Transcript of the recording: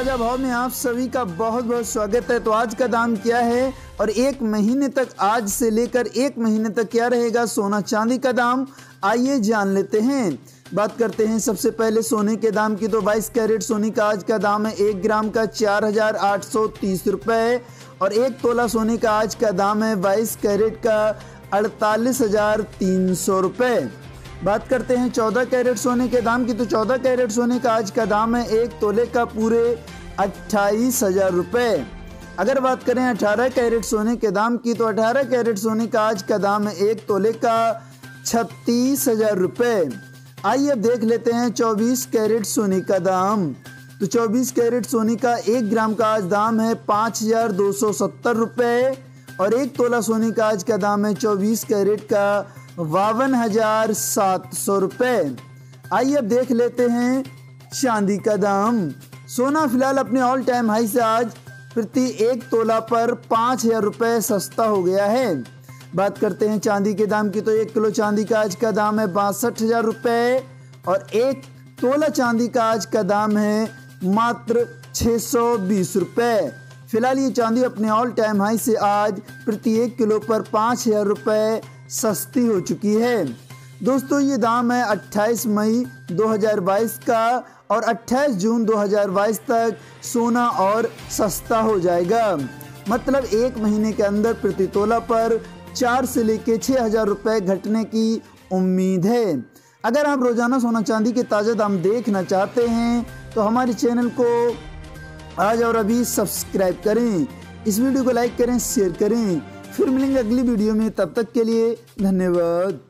ताज़ा भाव में आप सभी का बहुत बहुत स्वागत है। तो आज का दाम क्या है? और एक महीने तक, आज से लेकर एक महीने तक क्या रहेगा? सोना चांदी का दाम, आइए जान लेते हैं। बात करते हैं सबसे पहले सोने के दाम की। तो 22 कैरेट सोने का आज का दाम है, एक ग्राम का चार हज़ार आठ सौ तीस रुपये और एक तोला सोने का आज का दाम है 22 कैरेट का अड़तालीस हज़ार तीन सौ रुपये बात करते हैं 14 कैरेट सोने के दाम की। तो 14 कैरेट सोने का आज का दाम है, एक तोले का पूरे अट्ठाईस हज़ार रुपये अगर बात करें 18 कैरेट सोने के दाम की तो 18 कैरेट सोने का आज का दाम एक तोले का छत्तीस हज़ार रुपये आइए अब देख लेते हैं 24 कैरेट सोने का दाम। तो 24 कैरेट सोने का एक ग्राम का आज दाम है पाँच हज़ार दो सौ सत्तर रुपये और एक तोला सोने का आज का दाम है 24 कैरेट का बावन हज़ार सात सौ रुपये आइए अब देख लेते हैं चांदी का दाम। सोना फ़िलहाल अपने ऑल टाइम हाई से आज प्रति एक तोला पर पाँच हज़ार रुपये सस्ता हो गया है। बात करते हैं चांदी के दाम की तो एक किलो चांदी का आज का दाम है बासठ हज़ार रुपये और एक तोला चांदी का आज का दाम है मात्र छः सौ बीस रुपये फ़िलहाल ये चांदी अपने ऑल टाइम हाई से आज प्रति एक किलो पर पाँच हज़ार रुपये सस्ती हो चुकी है। दोस्तों, ये दाम है 28 मई 2022 का और 28 जून 2022 तक सोना और सस्ता हो जाएगा। मतलब एक महीने के अंदर प्रति तोला पर चार से लेके छः हज़ार रुपये घटने की उम्मीद है। अगर आप रोज़ाना सोना चांदी के ताज़ा दाम देखना चाहते हैं तो हमारे चैनल को आज और अभी सब्सक्राइब करें। इस वीडियो को लाइक करें, शेयर करें। फिर मिलेंगे अगली वीडियो में। तब तक के लिए धन्यवाद।